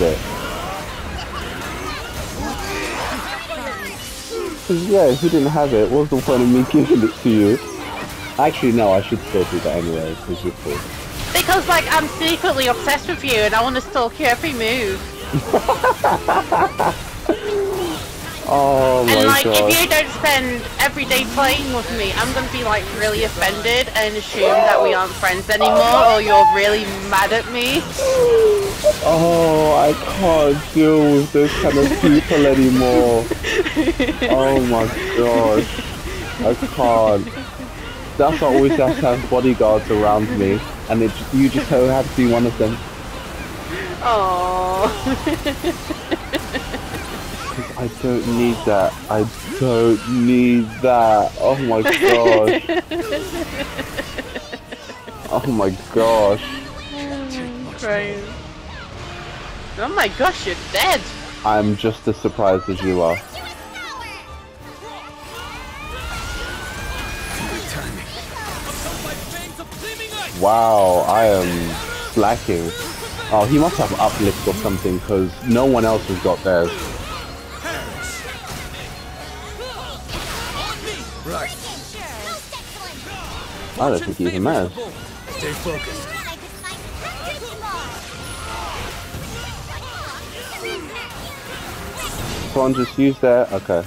it. 'Cause, yeah, if you didn't have it, what's the point of me giving it to you? Actually, no, I should still do that anyway, because you're cool. Because, like, I'm secretly obsessed with you and I want to stalk your every move. Oh my god. and, like, god. if you don't spend every day playing with me, I'm gonna be, like, really offended and assume that we aren't friends anymore or you're really mad at me. Oh, I can't deal with this kind of people anymore. Oh my gosh. I can't. That's why I always have to have bodyguards around me, and it, you just so have to be one of them. Oh. I don't need that. I don't need that. Oh my gosh. Oh my gosh. Crazy. Oh my gosh, you're dead! I'm just as surprised as you are. Wow, I am slacking. Oh, he must have uplift or something because no one else has got theirs. Right. I don't think he even matters. Stay focused. Someone just use that. Okay.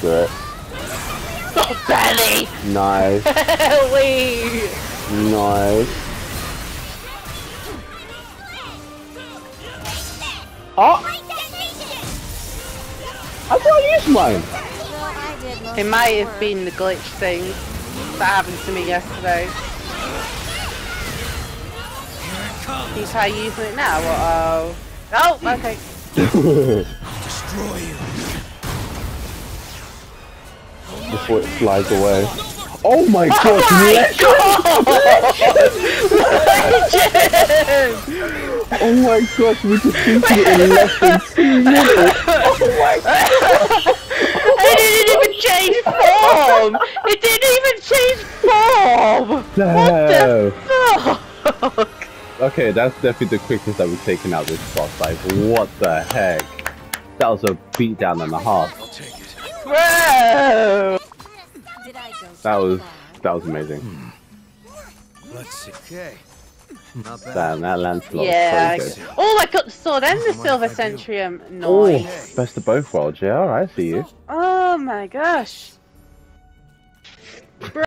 Good. Oh, Benny! Nice. Wait! Nice. Oh! I thought I used mine! It might have been the glitch thing that happened to me yesterday. You try using it now? Uh oh. Oh, okay. Destroy you. Before it flies away. Oh my god! Oh my god! Oh my gosh, we just beat it in less than two minutes! Oh my god! It didn't even change form! It didn't even change form! No. What the fuck? Okay, that's definitely the quickest that we've taken out this boss. Like, what the heck? That was a beatdown and a half. I'll take it. Bro! That was that was amazing. Hmm. Let's see. Okay. Not bad. Damn, that Lancelot Yeah. was. Oh, I got the sword and the silver centrium. I do? centurium. Oh, Nice. best of both worlds. Yeah, alright, I see you. Oh my gosh.